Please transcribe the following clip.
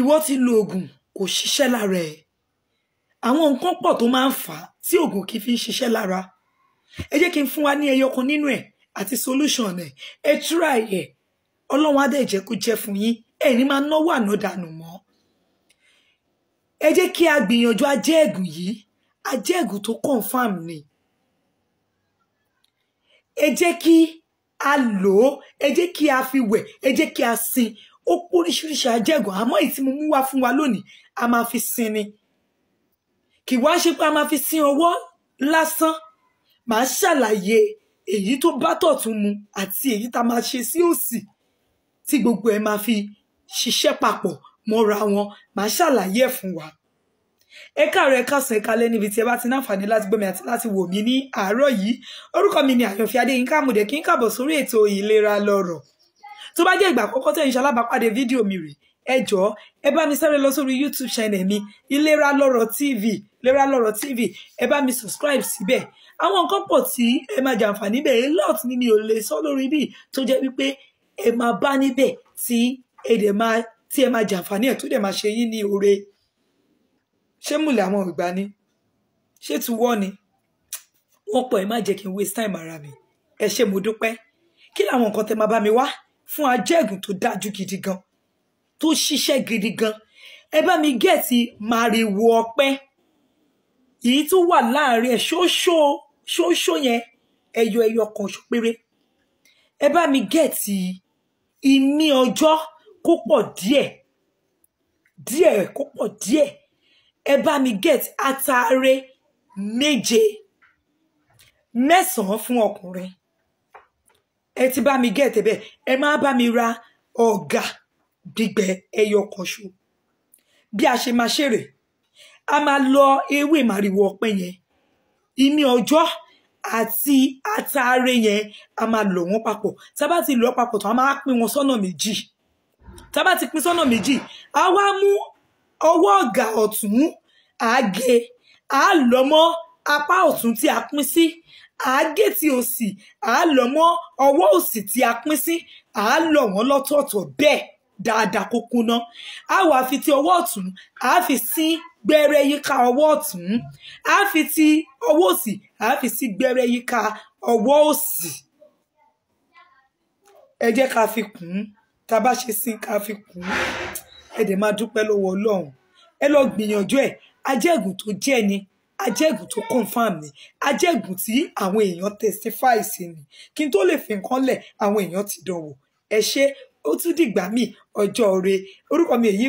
ìwọ ti lo oògùn kò ṣiṣẹ́ lára ẹ̀. Àwọn nǹkan pọ̀ tó máa ń fà á tí oògùn kì í fi ń ṣiṣẹ́ lára. Ẹ jẹ́ kí n fún wa ní ẹyọ kan nínú ẹ̀ àti solution ẹ̀. Ẹ try ẹ̀. Ọlọ́run á dẹ̀ jẹ́ kó jẹ́ fún yín. Ẹ̀ máa náwó ànádànù mọ́. Ẹ jẹ́ kí a gbìyànjú ajẹ́ẹ̀gùn yìí. Ajẹ́ẹ̀gùn tó confam ni. Ẹ jẹ́ kí a lò ó. Ẹ jẹ́ kí a fi wẹ̀. Ẹ jẹ́ kí a sin ó pọ̀ oríṣiríṣi ajẹ́gùn àmọ́ èyí tí mo mú wá fún wa lónìí a máa fi sin ni kì wá ṣe pé a máa fi sin ọwọ́ lásán. Màá ṣàlàyé èyí tó bá tọ̀tún mu àti èyí tá a máa ṣe sí òsì tí gbogbo ẹ̀ máa fi ṣiṣẹ́ papọ̀ mọ́ra wọn. Màá ṣàlàyé ẹ̀ fún wa. Ẹ káàárọ̀ ẹ káàsán ẹ kálẹ́ tí ẹ bá ti náǹfààní láti gbọ́ àti láti wò mí ní àárọ̀ yìí. Orúkọ mi ni àyànfẹ́ adéyínká mòdè kí n káàbọ̀ sórí ètò ìlera lọ́rọ̀ tó bá jẹ́ ìgbà àkọ́kọ́ tẹ̀yin ṣalábàápàdé fídíò mi rè ẹ jọ̀ọ́ ẹ bá mi sáré lọ sórí youtube channel mi ìlera lọ́rọ̀ tv ìlera lọ́rọ̀ tv ẹ bá mi subscribe síbẹ̀. Àwọn nǹkan pọ̀ tí ẹ máa jàǹfààní bẹ̀ a lot ni mi ò lè sọ lórí bí tó jẹ́ wípé ẹ máa bá níbẹ̀ tí ẹ dẹ̀ máa tí ẹ máa jàǹfààní ẹ̀ tó dẹ̀ máa ṣe yín ní oore. Ṣé múlẹ̀ àwọn ìgbà ni? Ṣé tu wọ́ ni? Wọ́n pọ̀ ẹ má jẹ́ kí n waste time ara mi. Ẹ ṣé mo dúpẹ́. Kí làwọn nǹkan tẹ máa bá mi wá fún ajẹ́gùn tó dájú gidi gan tó ṣiṣẹ́ gidi gan. Ẹ bá mi gẹ̀ẹ́tì màrìwò ọpẹ́. Èyí tó wà láàárín ẹ̀ ṣóṣó ṣóṣó yẹn ẹyọ ẹyọ kan ṣo péré. Ẹ bá mi gẹ̀ẹ́tì ìmí ọjọ́ kó pọ̀ díẹ̀ díẹ̀ kó pọ̀ díẹ̀. Ẹ bá mi get ataare méje. Mẹ́sàn-án fún ọkùnrin ẹ ti bá mi get bẹ́ẹ̀. Ẹ máa bá mi ra ọ̀gà gbígbẹ ẹyọ ṣo. Bí a ṣe máa ṣèrè a máa lọ ewé màrìwò ọ̀pẹ yẹn. Ìmí ọjọ́ àti ataare yẹn a máa lò wọ́n papọ̀. Tá ti lò papọ̀ tó a máa pín wọn sọ́nà méjì. Tá ti pín sọ́nà méjì a wá mú ọwọ́ ọ̀gà ọ̀tún àágé àá lọ mọ́ apá ọ̀tún tí a pín sí àágé tí òsì àá lọ mọ́ ọwọ́ òsì tí a pín sí àá lọ wọ́n lọ́tọ̀ọ̀tọ̀ bẹ́ẹ̀ dáadáa kó kúná a wàá fi ti ọwọ́ ọ̀tún àá fi sí gbẹ́rẹ́ yíká ọwọ́ ọ̀tún àá fi ti ọwọ́ òsì àá fi sí gbẹ́rẹ́ yíká ọwọ́ òsì. Ẹ jẹ́ ká fi kùn ún tá a bá ṣe sí ká fi kùn ún ẹ dẹ̀ máa dúpẹ́ lọ́wọ́ ọlọ́run. Ẹ lọ gbìyànjú ẹ̀. Ajẹ́gùn tó jẹ́ ni ajẹ́gùn tó confam ni. Ajẹ́gùn tí àwọn èèyàn testify sí ni. Kí n tó lè fi nǹkan lẹ̀ àwọn èèyàn ti dánwò. Ẹ ṣé. Ó tún dìgbà míì ọjọ́ ire. Orúkọ mi èyí